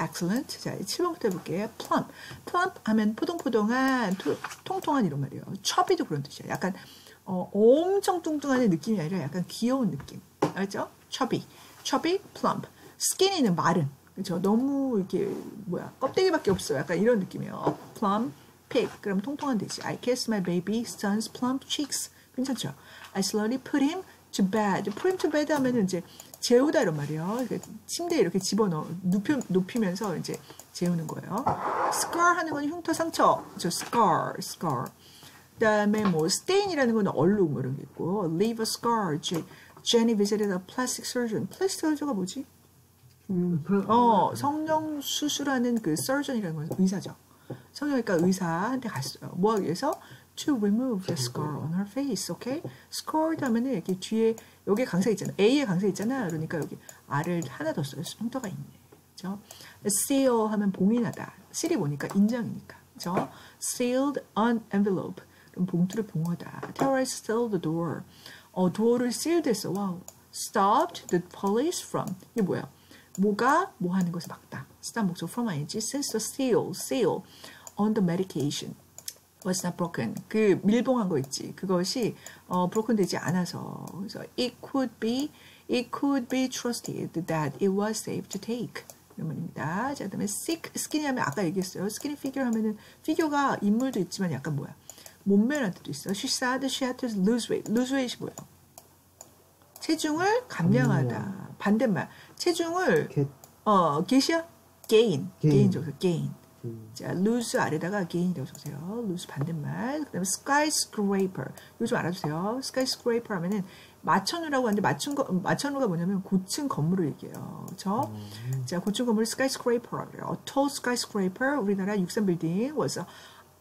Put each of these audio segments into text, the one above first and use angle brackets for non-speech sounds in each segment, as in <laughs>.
excellent. 자, 7번부터 해볼게요. plump. plump 하면 포동포동한, 토, 통통한 이런 말이에요. chubby도 그런 뜻이에요. 약간 어, 엄청 뚱뚱한 느낌이 아니라 약간 귀여운 느낌. 알죠? chubby. chubby, plump. skinny는 마른. 그렇죠? 너무 이렇게 뭐야 껍데기밖에 없어요. 약간 이런 느낌이에요. plump, pig. 그럼 통통한 되지. I kiss my baby son's plump cheeks. 괜찮죠? I slowly put him to bed. put him to bed 하면은 이제 재우다 이런 말이에요. 침대에 이렇게 집어넣어 눕히, 눕히면서 이제 재우는 거예요. scar 하는 건 흉터 상처. 저 scar, scar. 그다음에 뭐 stain이라는 건 얼룩 뭐 이런 게 있고 leave a scar. Jenny visited a plastic surgeon. 플라스틱 설저가 뭐지? 음, 그, 어, 성형 수술하는 그 surgeon이라는 건 의사죠. 성형외과 의사한테 갔어요. 뭐 하기 위해서? To remove the scar on her face, okay? scarred 하면은 이렇게 뒤에 여기 강세 있잖아. A에 강세 있잖아. 그러니까 여기 R을 하나 더 써요. 흉터가 있네. 그죠? seal 하면 봉인하다. seal이 뭐니까 인정이니까. 그죠? sealed an envelope. 그럼 봉투를 봉하다. terrorists sealed the door. 어, door를 sealed 했어. wow. stopped the police from. 이게 뭐야? 뭐가 뭐 하는 것을 막다. stop 목적 from 아니지. since the seal, seal on the medication was not broken. 그 밀봉한 거 있지. 그것이 어, broken 되지 않아서. 그래서 it could be, it could be trusted that it was safe to take. 이런 말입니다. 자, 그다음에 sick, skinny 하면 아까 얘기했어요. skinny figure 하면은 피규어가 인물도 있지만 약간 뭐야? 몸매라는 뜻도 있어. She said she had to lose weight. lose weight이 뭐야? 체중을 감량하다. 반대말. 체중을 겟, 어, get이야? gain. gain. gain. 음, 자, lose 아래다가 gain이라고 적으세요. lose 반대말. 그 다음에 skyscraper. 이거 좀 알아주세요. skyscraper 하면은 맞천우라고 하는데 거, 맞천우가 뭐냐면 고층 건물을 얘기해요. 그쵸? 자, 고층 건물 skyscraper라고 그래요. A tall skyscraper, 우리나라 63빌딩 was a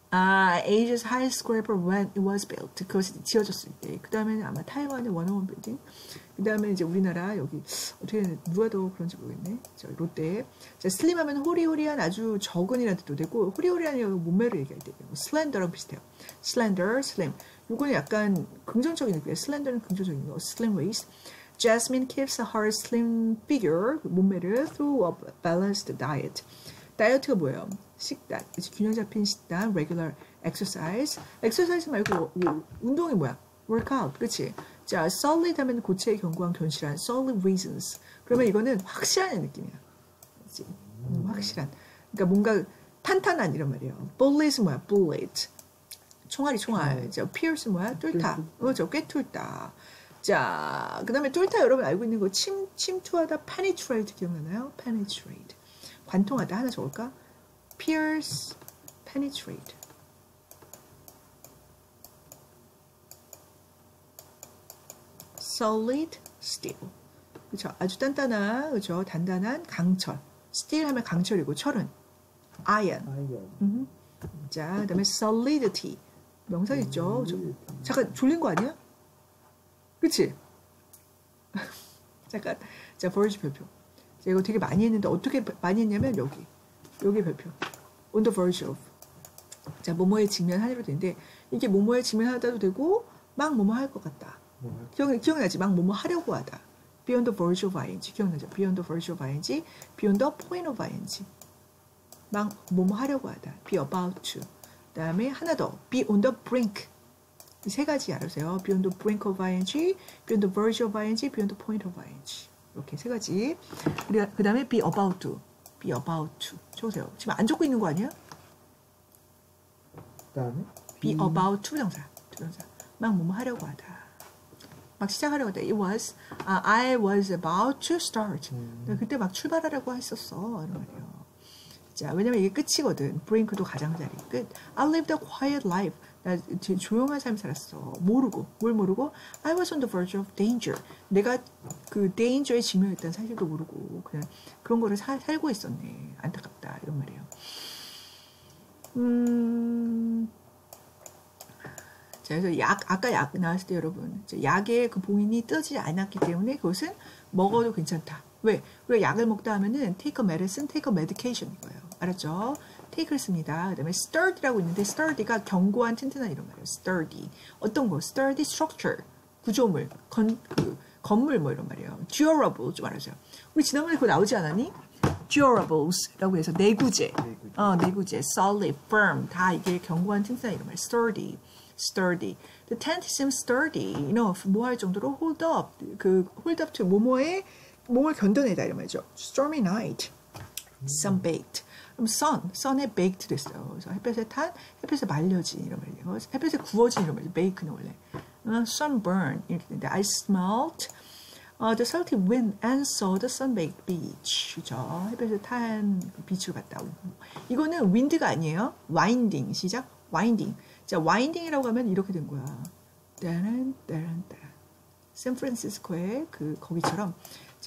아, Asia's highest skyscraper when it was built. 그것이 지어졌을 때. 그 다음에는 아마 타이완의 원어원 빌딩. 그 다음에 이제 우리나라 여기 어떻게 누가 더 그런지 모르겠네. 저 롯데. 자, 슬림하면 호리호리한 아주 적은이라는 뜻도 되고 호리호리한 몸매를 얘기할 때 슬렌더랑 비슷해요. 슬렌더, 슬림. 요거는 약간 긍정적인 느낌이에요. 슬렌더는 긍정적인 거. slim waist. Jasmine keeps her slim figure 몸매를 through a balanced diet. 다이어트가 뭐예요? 식단? 균형 잡힌 식단, regular exercise. exercise 말고 우- 운동이 뭐야? workout, 그치? 자, solid 하면 고체의 견고한 견실한 solid reasons. 그러면 이거는 확실한 느낌이야. 그치? 음, 확실한. 그러니까 뭔가 탄탄한 이런 말이에요. bullet은 뭐야? bullet. 총알이 총알. 자, pierce 뭐야? 뚫다. 그렇죠. 꿰뚫다. 자, 그 다음에 뚫다 여러분 알고 있는 거 침, 침투하다 penetrate 기억나나요? penetrate. 관통하다 하나 적을까? Pierce, penetrate. solid steel. 그렇죠. 아주 단단한, 그렇죠. 단단한 강철. steel 하면 강철이고 철은 iron. 음. 자, 그다음에 solidity. 명사 있죠. 저- 잠깐 졸린 거 아니야? 그치? <laughs> 잠깐. 자, 버즈 별표. 자, 이거 되게 많이 했는데 어떻게 많이 했냐면 여기. 여기 별표. On the verge of. 자, 뭐뭐에 직면하려도 되는데 이게 뭐뭐에 직면하다도 되고 막 뭐뭐 할 것 같다. 뭐, 기억, 기억나지? 막 뭐뭐 하려고 하다. beyond the verge of ing. 기억나죠? beyond the verge of ing. beyond the point of ing. 막 뭐뭐 하려고 하다. be about to. 그 다음에 하나 더. be on the brink. 이 세 가지 알아주세요. beyond the brink of ing, beyond the verge of ing, beyond the point of ing. 이렇게 세 가지. 그 다음에 be about to. Be about to. 적으세요. 지금 안 적고 있는 거 아니야? 그다음에 be about to. 두 명사. 막 뭐뭐 하려고 하다. 막 시작하려고 하다. It was, 아, I was about to start. 내가 그때 막 출발하려고 했었어. 이런 말이에요. 자, 왜냐면 이게 끝이거든. 브링크도 가장자리. 끝. I lived a quiet life. 나 조- 조용한 삶 살았어. 모르고. 뭘 모르고? I was on the verge of danger. 내가 그 danger에 직면했다는 사실도 모르고 그냥 그런 거를 사- 살고 있었네. 안타깝다. 이런 말이에요. 음, 자, 그래서 약, 아까 약 나왔을 때 여러분, 약의 그 봉인이 뜯어지지 않았기 때문에 그것은 먹어도 괜찮다. 왜? 우리가 약을 먹다 하면은 take a medicine, take a medication 이거예요. 알았죠? Take를 씁니다. 그 다음에 sturdy라고 있는데 sturdy가 견고한 튼튼한 이런 말이에요. sturdy. 어떤 거? sturdy structure. 구조물, 건, 그, 건물 뭐 이런 말이에요. durable 좀 알아줘요. 우리 지난번에 그거 나오지 않았니? durables라고 해서 내구재, 내구재. 어, 내구재, solid, firm 다 이게 견고한 튼튼한 이런 말, sturdy, sturdy. The tent seems sturdy enough 뭐 할 정도로 hold up, 그 hold up to 뭐뭐에 몸을 견뎌내다 이런 말이죠. Stormy night, sunbaked. 그럼 sun, sun에 baked 됐어요. 그래서 햇볕에 탄, 햇볕에 말려진 이런 말이에요. 햇볕에 구워진 이런 말이죠. bake는 원래. 어, sunburn 이렇게 되는데 I smelt 어, the salty wind and saw the sunbaked beach. 그죠? 햇볕에 탄 비치를 봤다. 이거는 wind가 아니에요. winding. 시작. winding. 자, winding이라고 하면 이렇게 된 거야. 따란 따란 따란. 샌프란시스코의 그 거기처럼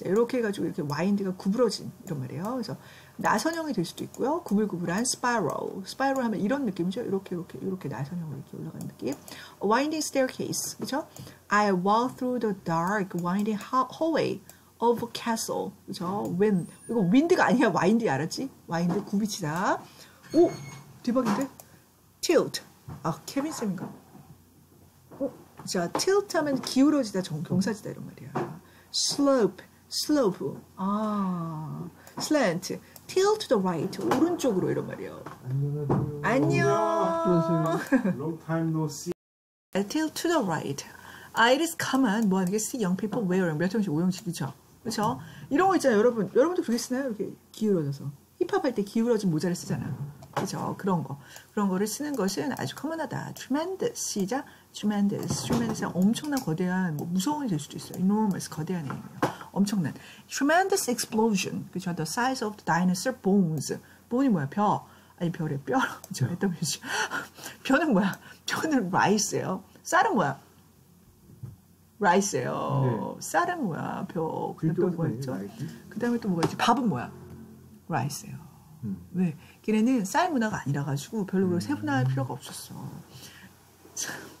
자, 이렇게 해가지고 이렇게 wind가 구부러진 이런 말이에요. 그래서 나선형이 될 수도 있고요. 구불구불한 spiral. spiral 하면 이런 느낌이죠. 이렇게 이렇게 이렇게 나선형으로 이렇게 올라가는 느낌. A winding staircase. 그죠? I walk through the dark winding ha- hallway of a castle. 그죠? wind. 이거 wind가 아니야. wind 알았지? wind 굽이치다. 오! 대박인데? tilt. 아, 케빈 쌤인가? 어? 자, tilt 하면 기울어지다, 정, 경사지다 이런 말이야. slope, slope. 아, slant. tilt to the right. 오른쪽으로 이런 말이에요. 안녕하세요. 안녕. Long time no see. tilt to the right. 아, it is common. 뭐 하는 게 see young people wearing 몇 형식 오형식이죠. 그렇죠? 이런 거 있잖아요, 여러분. 여러분도 그렇게 쓰나요? 이렇게 기울어져서. 힙합 할 때 기울어진 모자를 쓰잖아. 그죠? 그런 거. 그런 거를 쓰는 것은 아주 커먼하다. tremendous. 시작. tremendous. tremendous. 엄청난 거대한, 뭐 무서운 될 수도 있어요. enormous. 거대한 의미예요. 엄청난. tremendous explosion. 그죠? the size of the dinosaur bones. bone이 뭐야? 벼. 아니, 벼래. 뼈. <laughs> 그죠? SWG. 벼는 뭐야? 벼는 rice예요. 쌀은 뭐야? 라이스예요. 쌀은 뭐야? 벼. 그다음에 또 뭐가 있죠? 그 다음에 또 뭐가 있지? 밥은 뭐야? 라이스예요. 음. 왜? 걔네는 쌀 문화가 아니라 가지고 별로 그걸 세분화할 필요가 없었어. <laughs>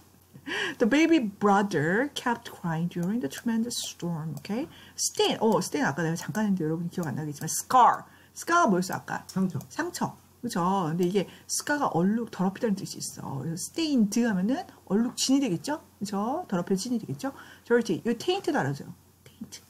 The baby brother kept crying during the tremendous storm. Okay? Stain. 어, stain 아까 내가 잠깐 했는데 여러분 기억 안 나겠지만 scar. scar가 뭐였어 아까? 상처. 상처. 그죠? 근데 이게 스카가 얼룩 더럽히다는 뜻이 있어. 그래서 stained 하면은 얼룩 진이 되겠죠? 그죠? 더럽혀 진이 되겠죠? dirty. 이 taint도 알아줘요. taint.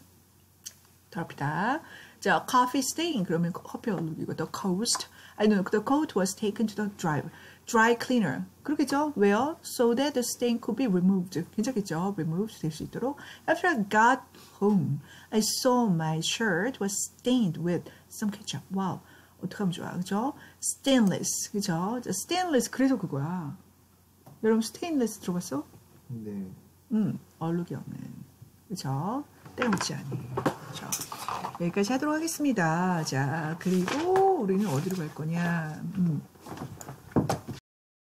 더럽히다. 자, coffee stain 그러면 커피 얼룩이고 the coast. I know the coat was taken to the dry dry cleaner. 그러겠죠? Where so that the stain could be removed. 괜찮겠죠? removed 될 수 있도록. After I got home, I saw my shirt was stained with some ketchup. Wow. 어떡하면 좋아. 그죠? stainless. 그죠? stainless 그래서 그거야. 여러분 stainless 들어봤어? 네. 음, 얼룩이 없는. 그죠? 때묻지 않은. 그죠? 여기까지 하도록 하겠습니다. 자, 그리고 우리는 어디로 갈 거냐? 음.